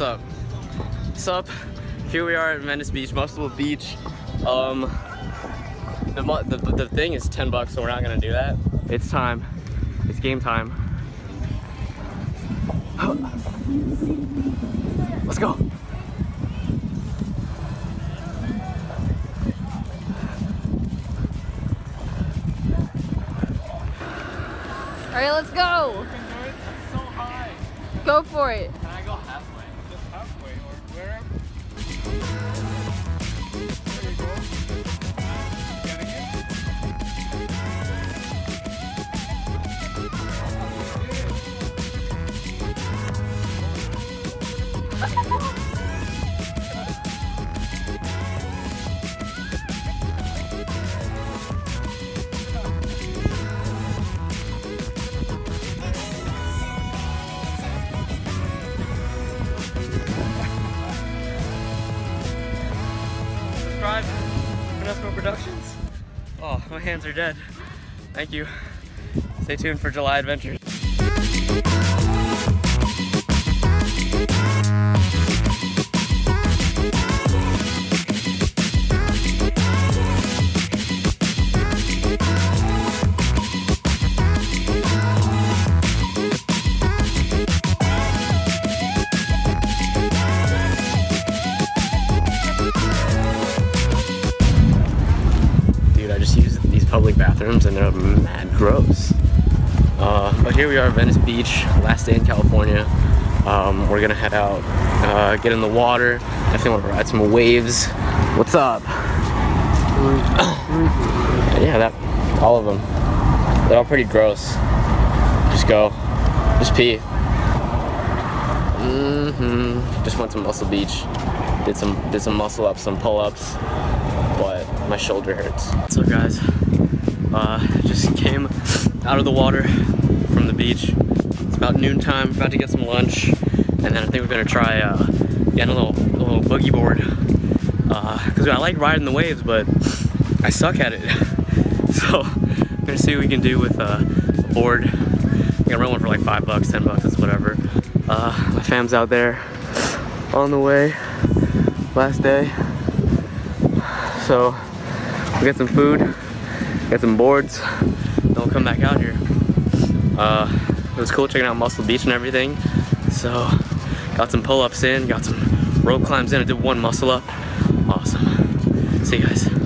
What's up? What's up? Here we are at Venice Beach, Muscle Beach. Um, the, the, the thing is 10 bucks, so we're not gonna do that. It's time. It's game time. Let's go. All right, let's go. Go for it. Wherever. There you Subscribe. FinesseFilm Productions. Oh, my hands are dead. Thank you. Stay tuned for July Adventures. Just use these public bathrooms and they're mad gross. Uh, but here we are Venice Beach, last day in California. Um, we're gonna head out, uh, get in the water. Definitely wanna ride some waves. What's up? yeah, that, all of them. They're all pretty gross. Just go, just pee. Mm-hmm. Just went to Muscle Beach. Did some, did some muscle ups, some pull ups my shoulder hurts. Up guys? Uh, just came out of the water from the beach. It's about noontime, about to get some lunch, and then I think we're gonna try uh, getting a little, a little boogie board. Because I like riding the waves, but I suck at it. so I'm gonna see what we can do with uh, a board. I'm gonna one for like five bucks, ten bucks, it's whatever. Uh, my fam's out there on the way. Last day. So we'll get some food, get some boards, then we'll come back out here. Uh, it was cool checking out Muscle Beach and everything. So got some pull-ups in, got some rope climbs in. I did one muscle up. Awesome. See you guys.